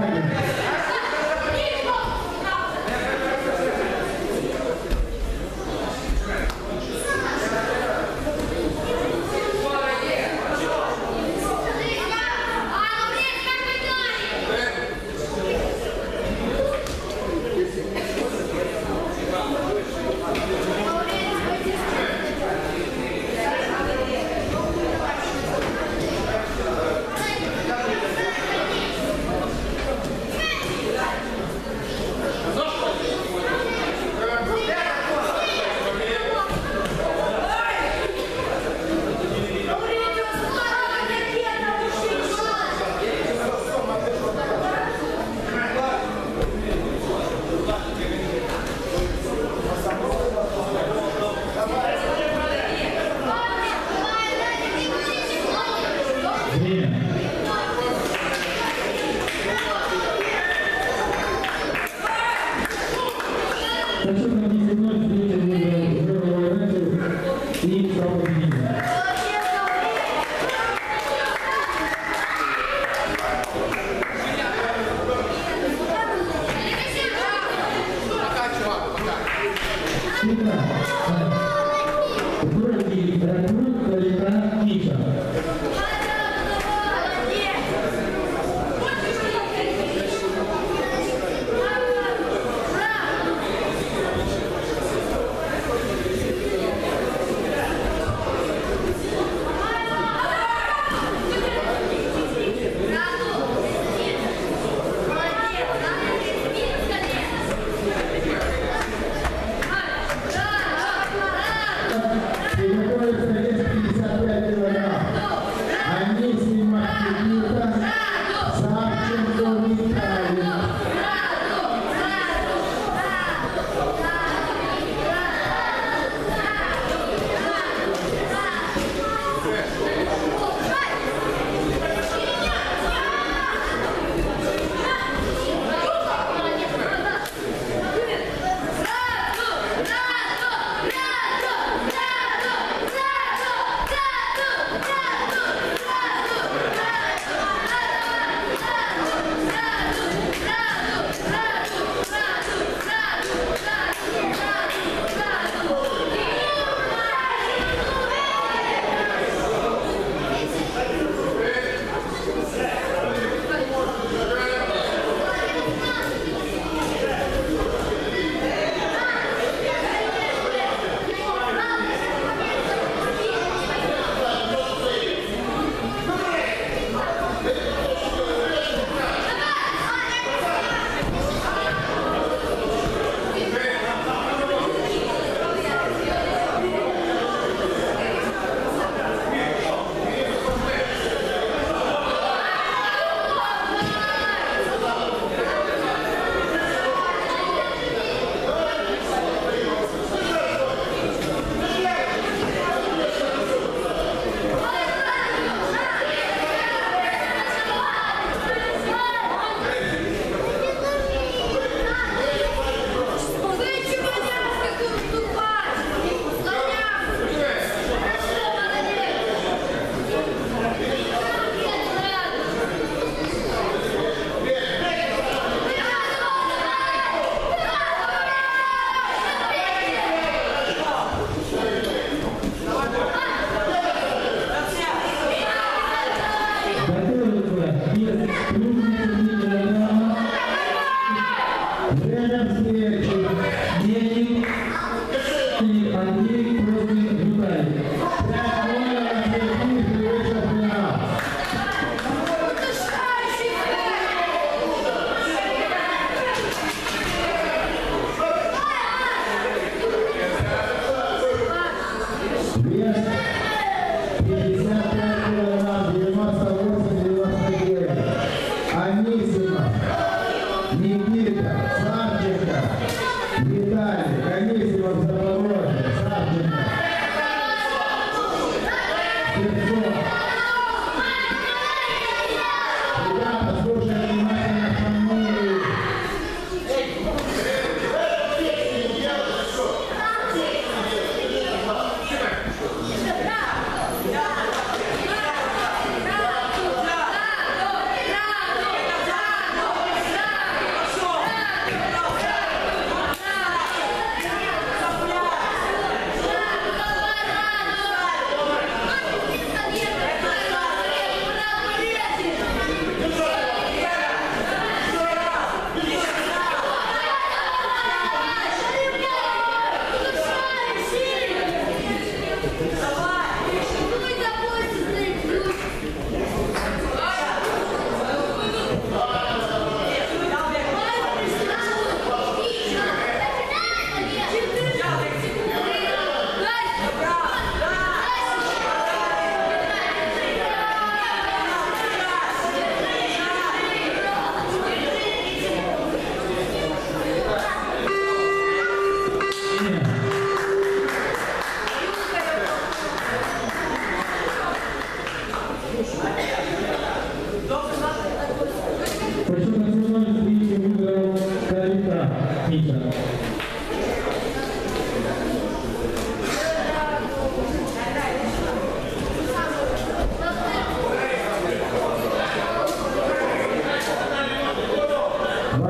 Morgan.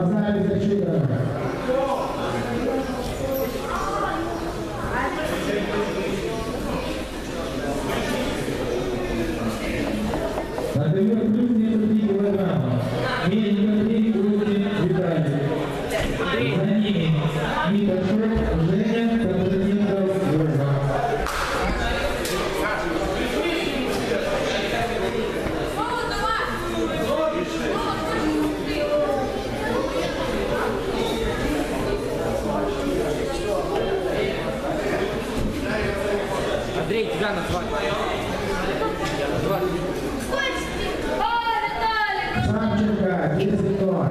Mas na realizativa. É Шамченко, Кирситон.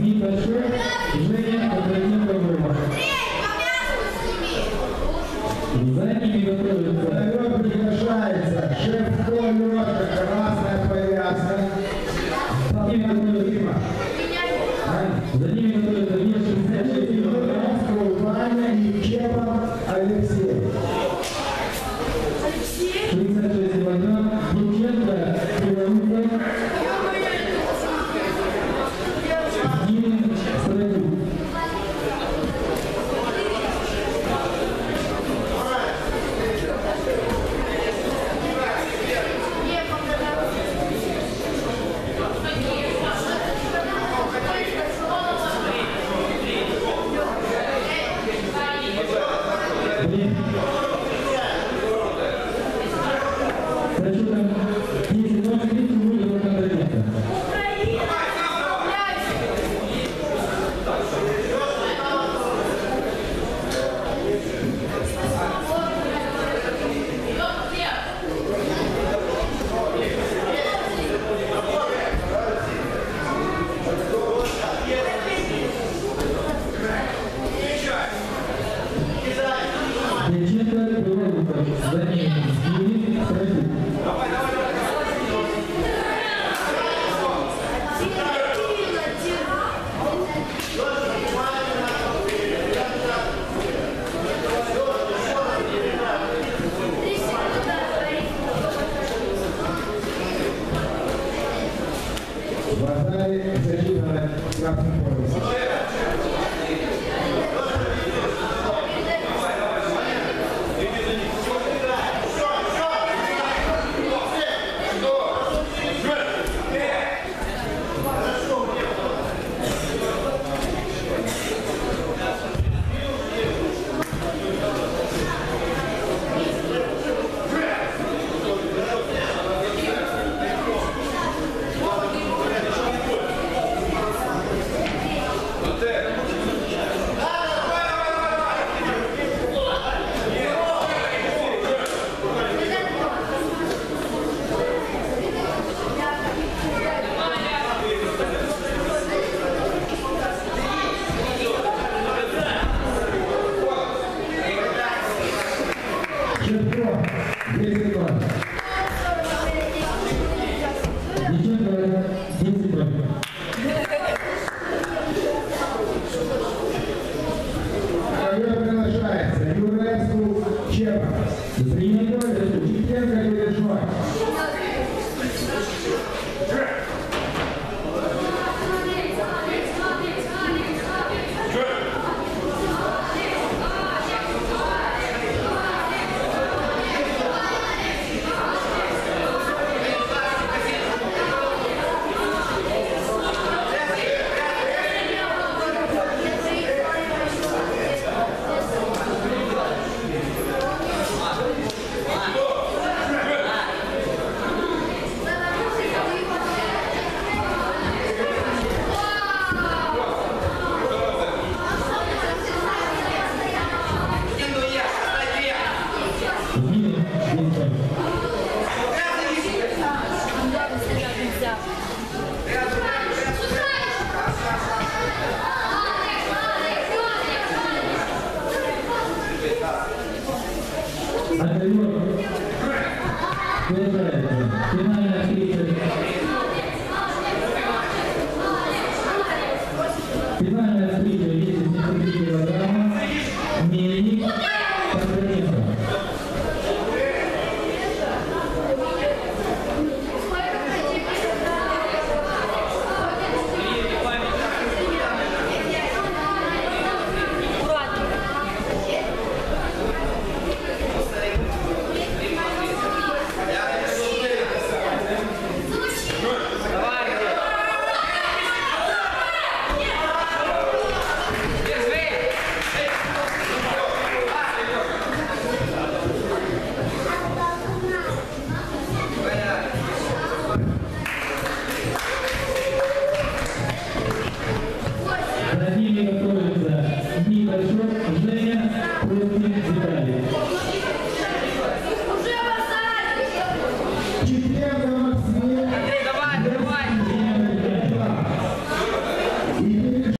permita eso